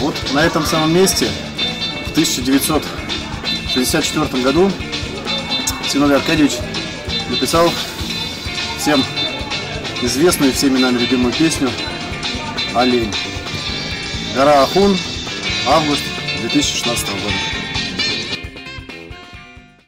Вот на этом самом месте в 1964 году Зиновий Аркадьевич написал всем известную всеми нами любимую песню «Олень». Гора Ахун, август 2016 года.